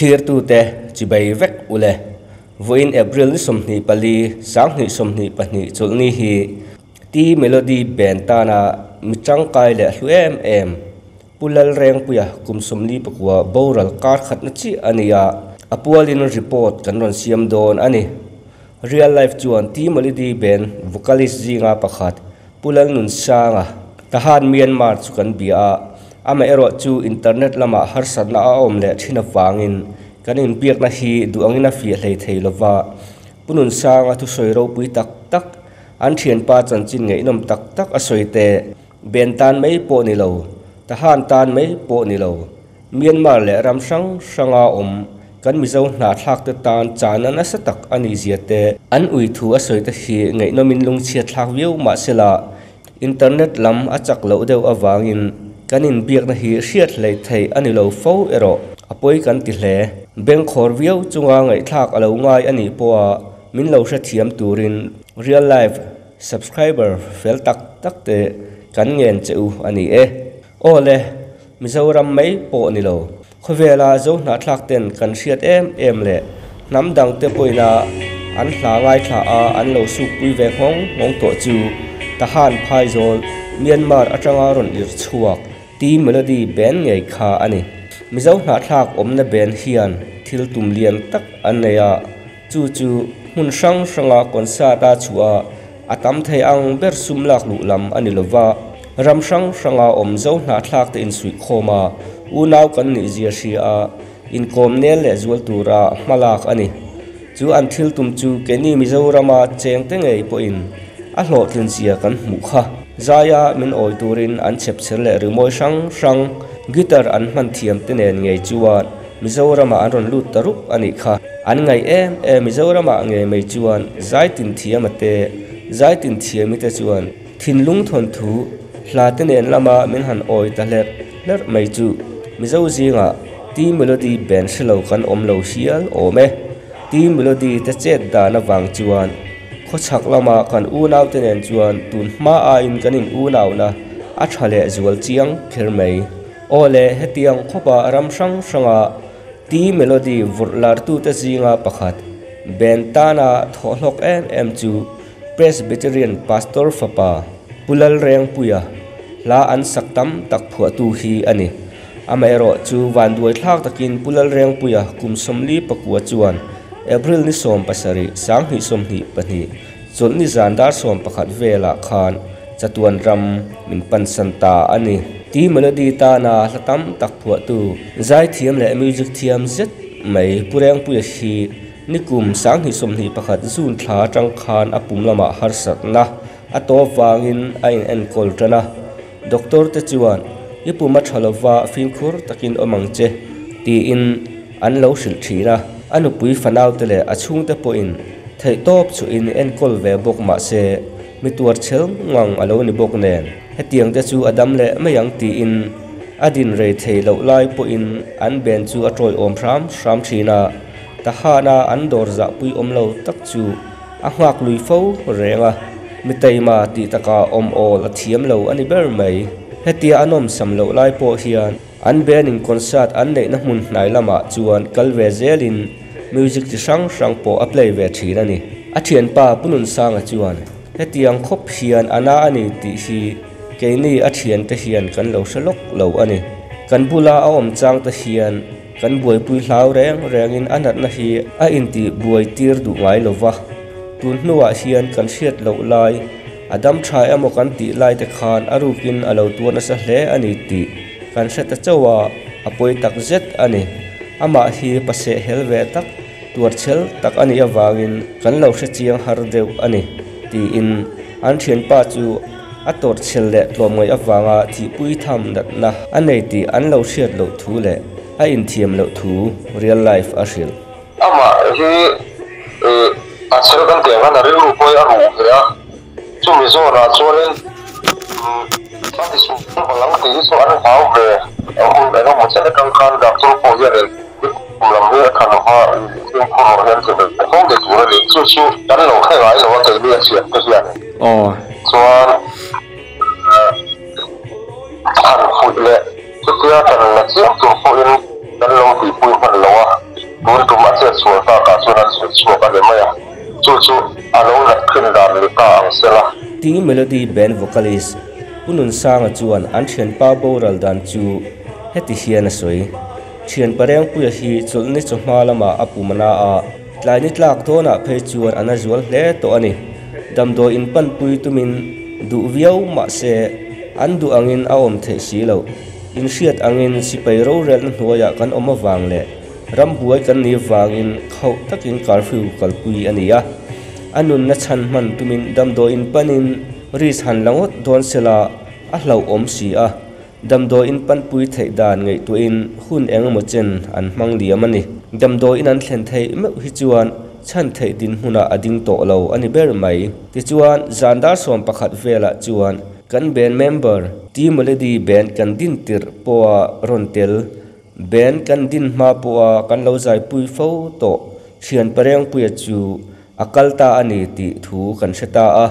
thir tu te chi bai vek ule voin april ni som ni pali sang ni som ni pani chul ni hi ti melody ben ta na mi chang kai le hlu em em pulal reng puya kum som ni pakwa boral kar khat na chi ania apualin report kan ron siam don ani real life chuan ti melody ben vocalist zinga pakhat pulal nun sanga tahan myanmar chu kan bia ama ero chu internet lama har sanna a om le thina wangin. Kanin piak na hi du angina fi hlei thei lova punun sanga tu soiro pui tak tak. An thian pa chan chin ngei nom tak tak asoi te. Ben tan mai po ni lo. Tahan tan mai po ni lo. Myanmar le ram sang sanga om. Kan mi zo na thlak te tan chan an asa tak ani ziate an ui thu asoi ta hi ngei nomin lung chia thlak viu ma sela internet lam achak lo deuh awangin kan in biak na hi riat lei thei ani lo fo ero. Apoi kan ti hle. Beng khor viau chunga ngai thak alo ngai ani po a min lo sha thiam turin. Real life subscriber fel tak tak te kan ngen cheu ani e. Ole mizoram mai po ni lo. Khovela zo na thlak ten kan riat em em le. Nam dang te poina an hla ngai thla a an lo su pui ve khong ngong to chu. Tahan phai zol myanmar atanga ron ir chuak ti melody ben ngei kha ani. Mizo na thak omna ben hian thil tum lian tak aneya chu chu hun sang sanga konsa ta chua. Atam thei ang ber sum lak lu lam ani lova ram sang sanga om zo na thak te in sui khoma u nau kan ni zia shi a. In kom ne le zual tura malak ani. Chu an thil tum chu ke ni mizo rama cheng te ngai po in. A hlo tlin sia kan mu kha zaya min oi turin an chep chel le rimoi sang sang guitar an man thiam te nen ngei chuan. Mizorama an ron lut taruk ani kha. An ngai em e mizorama nge mei chuan. Zai tin thiam ate zai tin thiam ite chuan. Thin lung thon thu. Hla te nen lama min han oi ta ler ler mei chu. Mizo zinga, ti melody ben shilo kan om lo hial ome. Ti melody te chet da na wang chuan. khó chạc lắm mà cần u nào tên em chuẩn tùn ma à in cần in u nào na à chả lệ zual chiang khir mây ô lệ hết tiếng khó bà ram sang sang à ti melody vụt lạt tu ta zinga pakhat bentana tholok em em chu presbyterian pastor fapa pulal reng puya la an saktam tak phua tu hi ani amairo chu van duai thlak takin pulal reng puya kum somli pakua chuan april ni som pasari sang hi som hi pani chul ni zandar som pakhat vela khan chatuan ram min pan santa ani ti melody ta na latam tak phua tu zai thiam le music thiam zet mai pureng pu hi nikum sang hi som hi pakhat zun thla tang khan apum lama har sat na ato wangin ain en kol tana doctor te chuan ipuma thalawa finkhur takin omang che ti in an lo shil thina anu pui fanau tele achung te po in. Thei top chu in en kol ve bok ma se. Mi tuar chel ngang alo ni bok nen hetiang te chu adam le mayang ti in. Adin re thei lo lai po in. An ben chu atroi om ram ram thina ta ha na an dor za pui om lo tak chu. A ngak lui fo renga. Mi tei ma ti taka om ol a thiam lo ani ber mai hetia anom sam lo lai po hian. An ben in concert an nei na hmun hnai lama. Chuan kalve zelin music chi sang sang po a play ve thina ni a thian pa punun sang a chuan hetiang khop hian ana ani ti hi keini a thian te hian kan lo shalok lo ani kan bula a om chang te hian kan buai pui hlau reng reng in anat na hi a in ti buai tir du ngai lova tun hnuwa hian kan hriat lo lai adam thai amo kan ti lai te khan arukin alo tuan asa hle ani ti kan hret a chawa apoi tak zet ani ama hi pase helve tak tuar chel tak ani awangin kan lo hre chiang har deuh ani. Thì in an thian pa chu a tor chel le tlom ngai awanga thi pui tham đặt na. Anei ti an lo hriat lo thu le a in thiam lo thu, real life a hril ama, hi a chel kan te kan ri ru poi a ru ya chu mi zo ra chu len sa ti su ko lang ti so an hau ve, a hu le no mo chel kan kan da chu po ya 我们看的话，用普通人这个总给主人就修，咱们老开玩笑，我给练习这些。哦。说，呃，看父亲，就是要等了，只要做父亲，咱老底部分老啊，我们都没在说啥，打算说说干什么呀？就是俺老人看到你大是了。Tingi melody band vocalist unun sanga chuan an thian pa bo ral dan chu heti hian a soi เชียนปะเรียงปุยฮีจุลนิจุมาลมาอปุมนาอาหลายนิดลากโทนะเพจวนอนาจวลเลตัวนี้ดมโดยอินปันปุยตุมินดูวียวมาเซอันดูอังินอาอมเทสีเลวอินเชียดอังินสิไปรู้เรื่องหัวยากันอมาวางเลรำบวยกันนี้วางอินเขาตักอินคาร์ฟิวกัลปุยอันนี้ยะอันนุนนัชันมันตุมินดมโดยอินปันอินรีสันลังอดโดนเซลาอัลเลวอมสีอะ damdo in pan pui thei dan ngei tu in hun eng mo chen an mang liam ani damdo in an thlen thei me hi chuan chan thei din huna ading to lo ani ber mai ti chuan zandar som pakhat vela chuan kan band member team melody band kan din tir poa rontel band kan din ma poa kan lo zai pui fo to thian pareng pui chu akalta ani ti thu kan seta a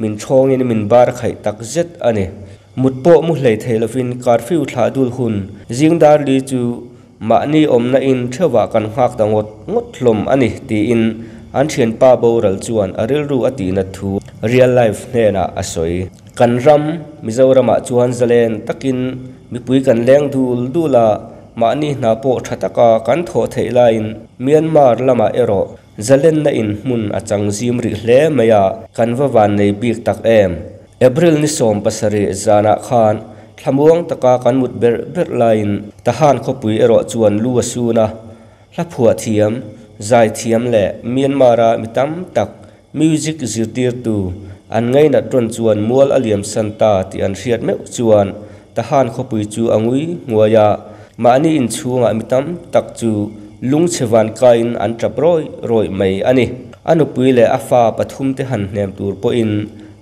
min chong in min bar khai tak zet ani มุดโปมุเลยเทลฟินการฟิวทาดูลหุนยิงดาลีจูมานี่อมนาอินเทวากันหักตังดงดลมอันนี้ตีอินอันเชียนป้าโบรัลจวนอริลรูอตีนัทูเรียลไลฟ์เนี่ยนะอสวยกันรำมิจาวรมาจวนเจเลนตะกินมิปุยกันแรงดูลดูละมานี่นาโปชัตกากันโถเทลายนเมียนมาร์ละมาเอโรเจเลนนาอินมุนอาจังซิมริเลเมียกันววันในบีกตักเอม april ni som pasari zana khan thlamuang taka kan mut ber ber lain tahan kho pui ero chuan lu asuna la phua thiam zai thiam le myanmara mitam tak music zirtir tu an ngai na tron chuan mual aliam santa ti an riat me chuan tahan kho pui chu angui nguaya mani in chunga mitam tak chu lung chewan kain an taproi roi mai ani anu puile afa pathum te han hnem tur po in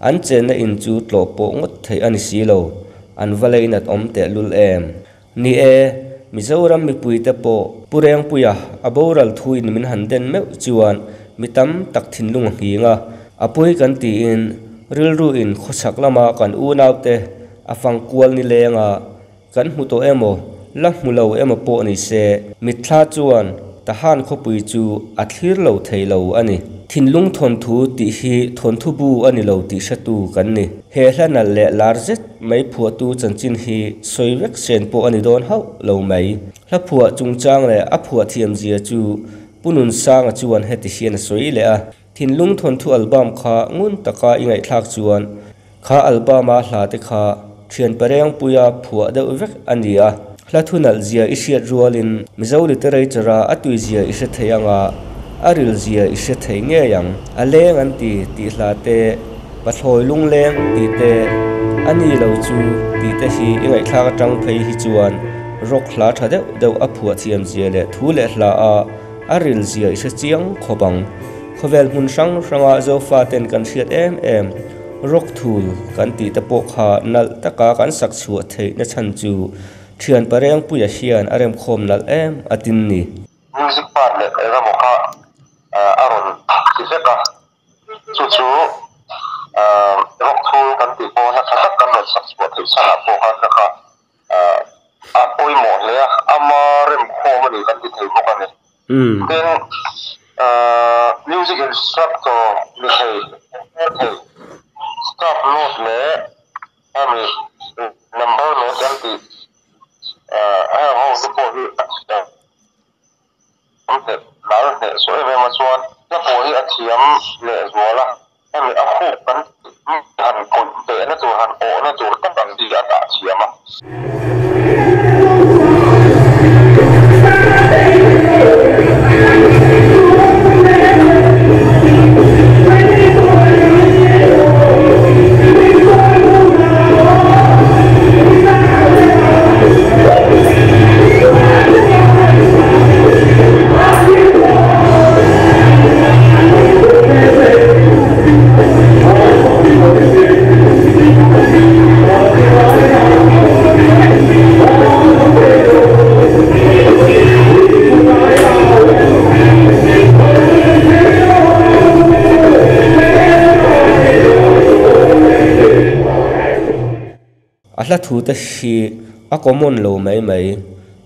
an chen na in chu tlo po ngot thei ani si lo. An valei nat om te lul em. Ni e mizoram mi pui te po, pureng puya aboral thuin min han den me chuan mitam tak thin lung hinga apui kan ti in, ril ru in khosak lama kan u nau te afang kual ni lenga kan hu to emo, la mulo emo po ni se. Mitthla chuan tahan khopui chu athlir lo thei lo ani. Thinlung thon thu ti hi thon thu bu ani lo ti satu kan ni he hlana le larjet mai phua tu chanchin hi soivek sen po ani don hau lo mai hla phua chungchang le a phua thiam zia chu punun sang chuan heti hian soi le a thinlung thon thu album kha ngun taka ingai thlak chuan kha album a hla te kha thian pareng puya phua de vek ania hla zia isiat rualin mizo literai chara atui zia isa theyanga aril zia isa thei nge yang aleng an ti ti hla te pathloi lung leng ti te ani lo chu ti te hi ingai thla tang phei hi chuan rok hla tha deuh deuh a phua thiam zia le thu le hla a aril zia isa chiang khobang khovel hun sang sanga zo fa ten kan hriat em em rok thul kan ti te pok kha nal taka kan sak chhuat thei na chan chu thian pareng puya hian arem khom nal em atin ni music part le era moka su uh, rok kan ti po na sa kan na sa sport ti sa po ha sa ka mo le ni kan ti thei mo kan hmm. then music instructor ni hei stop lot le ami number lo kan ti uh, ha ho support 都得老了点，所以人们说要不要钱也说了，那你要护本，嗯，很滚的，那就很火，那就更当地要打钱嘛。Hla thu te hi a common lo mai mai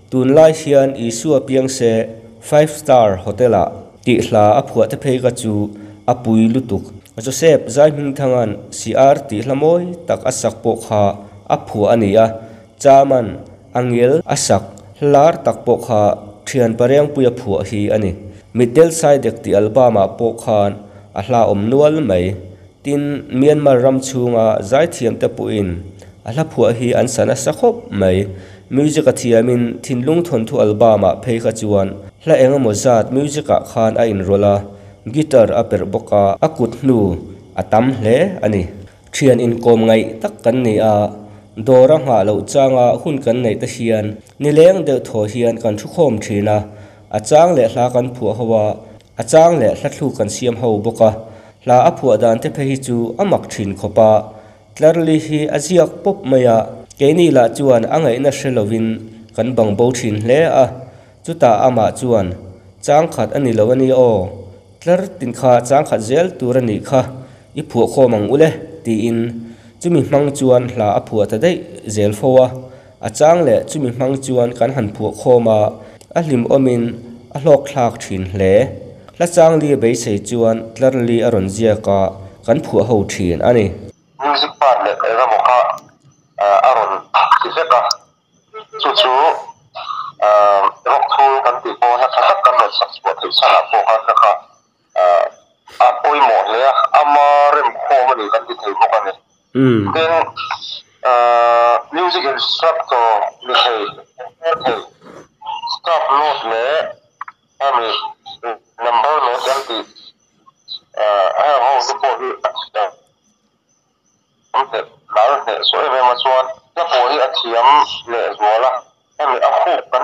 tun lai hian isu a piang se five star hotel hotela ti hla a phua te phei ka chu a pui lutuk joseph zai hming thangan cr ti hlamoi tak asak po kha a phua ani a chaman angel asak, lar tak po kha thian pareng puya phua hi ani. Middle side dek ti albama po khan a hla om nual mai. Tin myanmar ram chunga zai thiam te pu in a hla phua hi an sana sakhop mai music a thiamin thinlung thon thu albama phei kha chuan hla enga mo zat music a khan a in rola guitar a per boka a kut hnu a tam hle ani thian in kom ngai tak kan ni a dora nga lo changa hun kan nei ta hian ni leng de tho hian kan thu khom thina a chang le hla kan phu hawa a chang le hla thlu kan siam ho boka hla a phu dan te phe hi chu amak thin khopa tlarli hi a ziak pop maya keini la chuan angai na shelovin kan bang bo thin hle a. Chuta ama chuan. Chang khat ani lo ani o. Tlar tin kha chang khat zel turani kha. I phu kho mang ule, ti in. Chumi hmang chuan hla a phu ta dei, zel fowa a. Chang le chumi hmang chuan kan han phu kho ma a hlim omin a hlok thlak thin hle. La chang li be sei chuan tlar li a ron zia ka kan phu ho thin ani Hmm. music parle eza moka aron ti seka chuchu rok thu kan ti po ha sa kan lo sa sport ti sa po ha sa ka a poi mo le ama rem kho ma ni kan ti thei mo kan ni then music instructor ni hei staff note le ami number note kan ti ha ho support uh, I have also po hi ok lar ne so e ma chuan na po hi a thiam le zuala ami a khu kan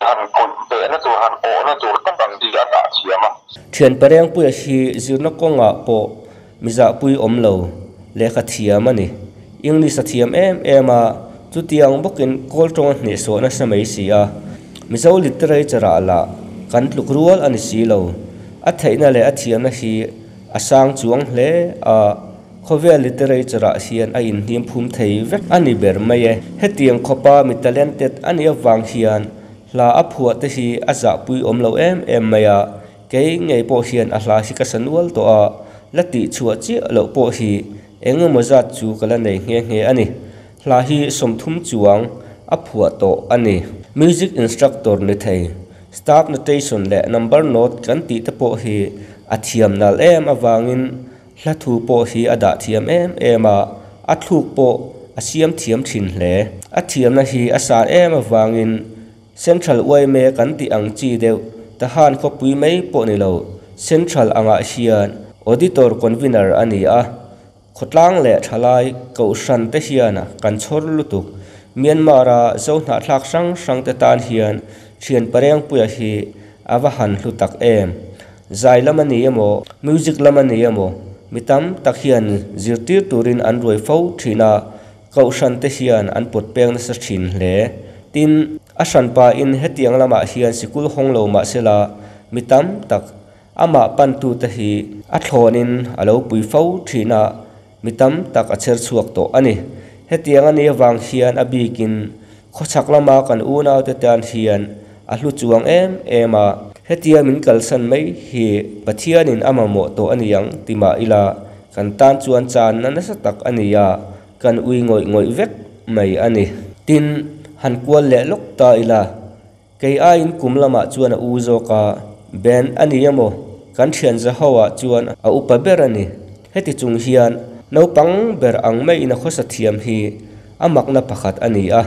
han kon te na tu han o na tu kan bang di a ta thiama thian pareng pui hi zirna konga po miza pui omlo le mà thiam ani english a thiam em em a chu tiang bokin kol tong hne so na samai si a mizo literature la kan tluk rual ani si lo a theina le a thiam na hi asang chuang hle à khovel literature a hian a in hnim phum thei vek ani ber mai e. Hetiang khopa mi talented ani awang hian. La a phua te hi a za pui om lo em em mai a ke ngei po hian a hla hi ka sanual to a ah. lati chua chi lo po hi. Eng mo za chu kala nei nge nge ani. Hla hi somthum chuang a phua to ani. Music instructor ni thei. Start notation le number note kan ti te po hi. A thiam nal em awangin hla thu po hi a da thiam em em a a thluk po a siam thiam thin hle. A thiam na hi a san em awangin central way me kan ti ang chi deuh. Ta han kho pui mai po ni lo, central anga hian. Auditor convener ani a. Khotlang le thalai ko shan te hiana kan chhor lutuk myanmar a zo na thlak sang sang te tan hian. Thian pareng puya hi awahan hlutak em. Zai lamani emo, music lamani emo mitam tak hian zirtir turin an roi fo thina kau san te hian an pot peng na sa thin hle tin a san pa in hetiang lama ah hian sikul honglo ma sela mitam tak. Ama pan tu te hi. A thlonin alo pui fo thina mitam tak a cher chuak to ani hetiang ani wang hian a bikin khochak lama kan u nau te tan hian. A hlu chuang em ema hetia min kalsan mai hi pathianin ama mo to aniang tima ila. Kan tan chuan chan na na tắc tak ania kan ui ngoi ngoi vek mai ani. Tin han kwal le lok ta ila. Kei a in kumlama chuan u zo ka. Ben ani amo kan thian za hawa chuan a upa ber ani. Heti chung hian no pang ber ang mai ina khosa thiam hi. Amak na pakhat ani a.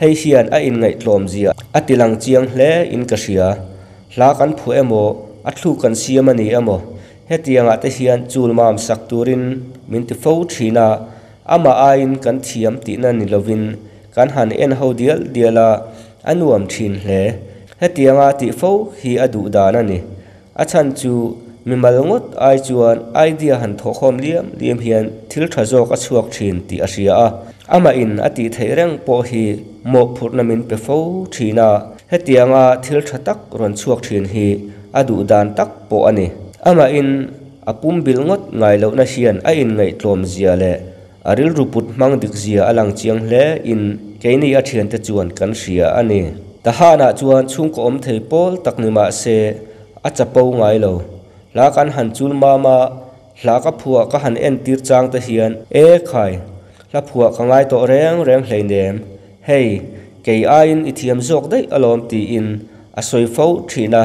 Hei hian a in ngai tlom zia. Atilang chiang hle in ka hria. Hla kan phu emo a thlu kan siam ani emo hetianga te hian chul mam sak turin min ti fo thina ama ain kan thiam ti na ni lovin kan han en ho dial diala anuam thin hle hetianga ti fo hi adu dan ani a chan chu mimal ngot ai chuan idea han tho khom liam liam hian thil tha zo ka chuak thin ti a ria a ama in ati theireng po hi mo phurna min pe fo thina hetianga ah, thil tha tak ron chuak thin hi adu dan tak po ani. Ama in apum bil ngot ngai lo na hian a in ngai tlom zia le. Aril ruput mang dik zia alang chiang hle in keini a thian te chuan kan ria ani. Ta hana chuan chung ko om thei pol taknima se a chapo ngai lo. La kan han chul mama la ka phua ka han en tir chang te hian. E khai, la phua ka ngai to reng reng hlei nem. Hei kei ain ithiam zok dei alom ti in. A soi fo thina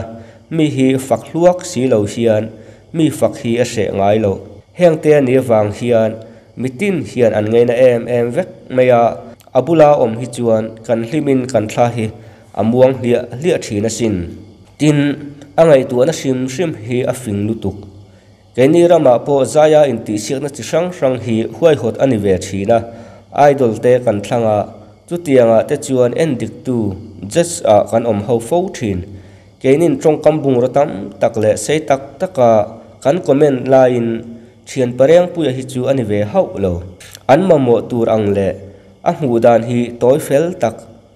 mi hi fak hluak si lo hian. Mi fak hi a se ngai lo. Heng te ni wang hian. Mitin hian an ngei na em em vek meya abula om hi chuan kan hlimin kan thla hi. Amuang lia lia thina sin. Tin angai tu na sim sim hi a fing lutuk keni rama po zaya in ti siak na chi sang sang hi huai hot ani ve thina idol te kan thlanga chú tiền à tết chuan en dik tu just a à, kan om ho fo thin. Kenin trong kambung lệ takle sei tak taka à, kan comment line, thian pareng puya hi chu ani ve hau lo. An ma mo tur ang le, a hmu dan hi toy fel tak,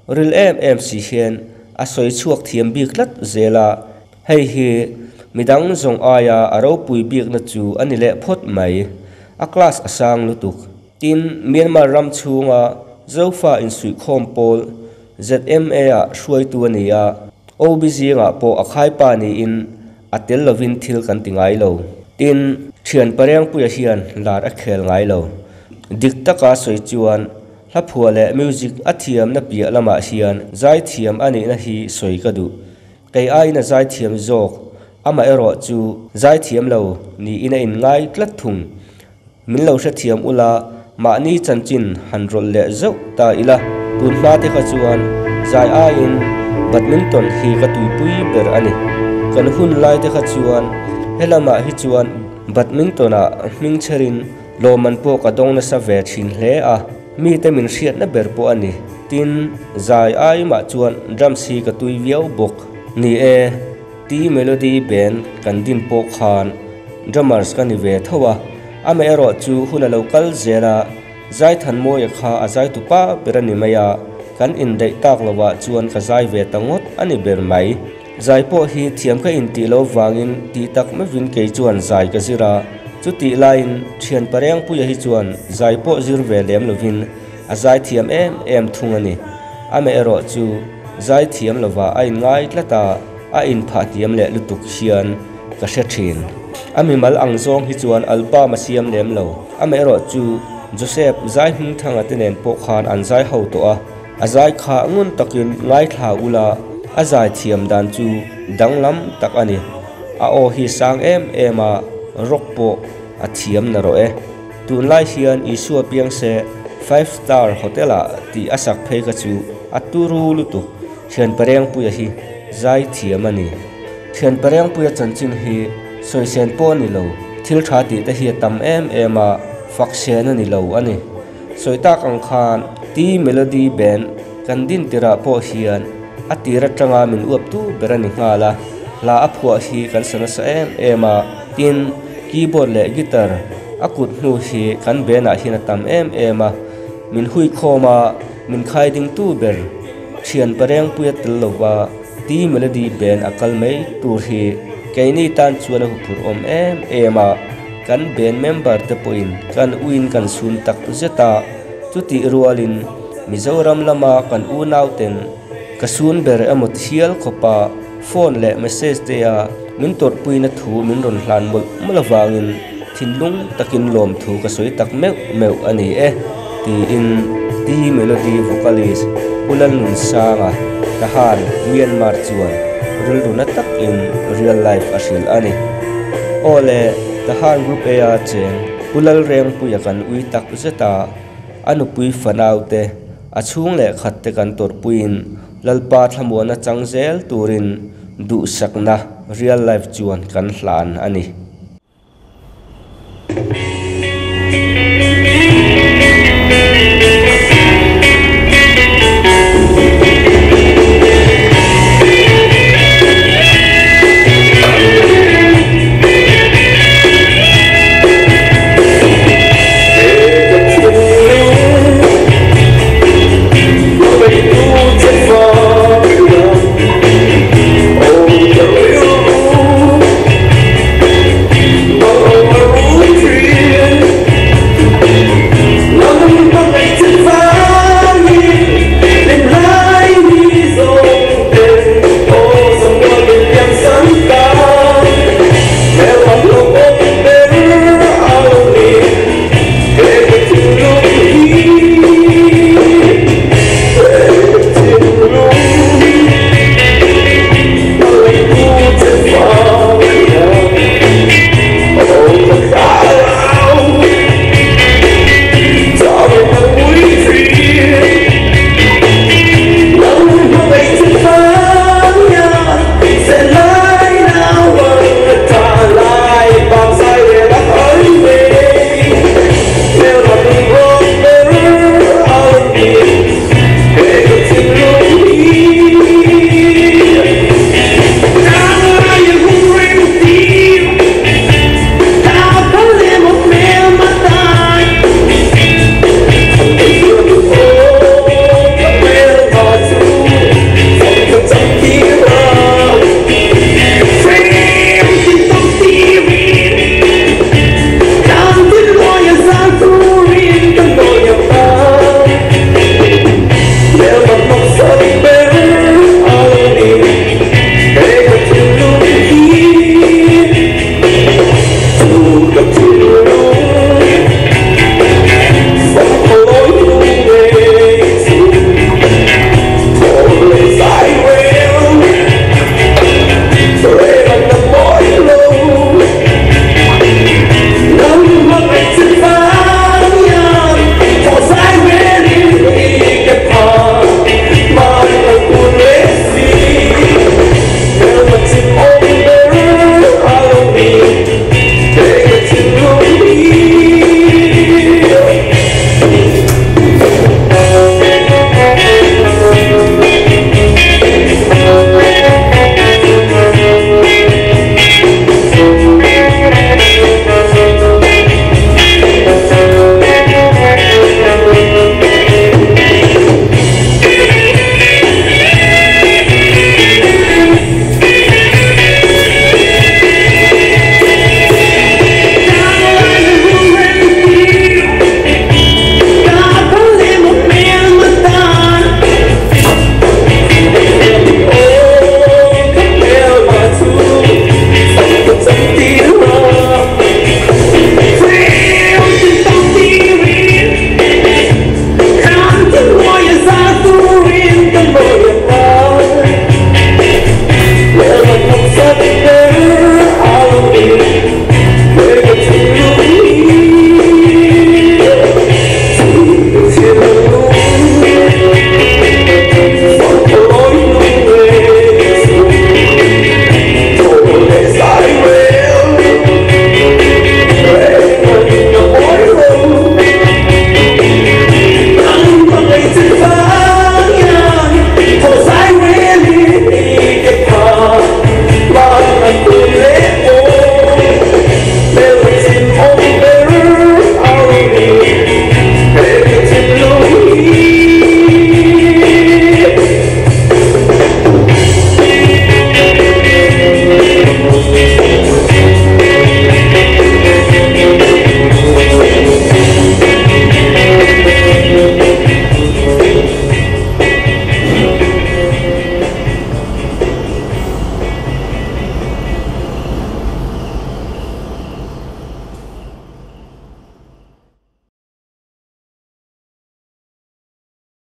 ril em em si hian, a soi chuak thiam bik lat zela. Hei hi, midang zong aya à, aro pui biệt na chu ani le phot mai. A class asang lutuk. Tin myanmar ram chunga zofa in sui khom pol zma a ah shuai tu ania obz nga po akhai pa ni in atel lovin thil kan tingai lo. Tin, thian pareng pu hian lar a khel ngai lo. Dik taka soi chuan la phua le music a thiam na pia lama ah hian, zai thiam ani na hi soi ka du kai ai na zai thiam jok ama ero chu zai thiam lo, ni ina in ngai tlat thung min lo sha thiam ula ma ni chanchin han rol le zo ta ila tun hla te kha chuan zai a in badminton hi ka tui pui ber ani kan hun lai te kha chuan helama hi chuan badminton a hming cherin lo man po ka dong na sa ve thin hle a mi te min hriat na ber po ani tin zai ai ma chuan drum si ka tui viau bok ni e ti melody band kan din po khan drummers kan ve thowa ame ero chu huna local zera. Zai than moi kha azai tupa berani maya. Kan in dei tak lowa chuan ka zai ve tangot ani ber mai. Zai po hi thiam ka in ti lo wangin ti tak ma vin ke chuan zai ka zira. Chu ti lain, thian pareng pu hi chuan zai po zir ve lem lovin a zai thiam em em thung ani. Ame ero chu zai thiam lova ai ngai tlata. A in pha tiam le lutuk hian ka hre thin ami mal ang zong hi chuan alpa ma siam lem lo. Ame ro chu joseph zai hing thanga tenen po khan an zai ho to a. Azai kha ngun takin ngai thla ula azai thiam dan chu danglam tak ani. A o hi sang em ema rok po a thiam na ro e. Tun lai hian isu piang se 5 star hotel a ti asak phei ka chu aturu lutu thian pareng puya hi zai thiam ani. Thian pareng puya chanchin hi soi sen po ni lo. Thil tha ti ta hi tam em ema fak sen ni lo ani. Soi ta kang khan, ti melody band, kan din tira po hian. Atira tanga min up tu berani ngala la aphua hi kan sana sa em A. Tin keyboard le guitar akut nu hi kan bena hi na tam em A. Min hui khoma min khai ding tu ber. Thian pareng puya tel lowa ti melody band akal mai tur hi kaini tan chuan hu phù om em em à, kan band member te poin kan uin kan sun tak zeta. Chuti rualin mizoram lama kan u nauten kasun ber amot hial khopa phone le message te ya min tor puina thu min ron hlan mol malawangin thinlung takin lom thu ka soi tak meu meu ani e. Ti in ti melody vocalist ulan nun sanga tahan myanmar chuan. Rul runa tak in. Real life ashil ani ole the han group e a chen pulal reng puya kan ui tak zeta anu pui fanaute achung le khat te kan tor puin lalpa thamona changzel turin du sakna real life chuan kan hlan ani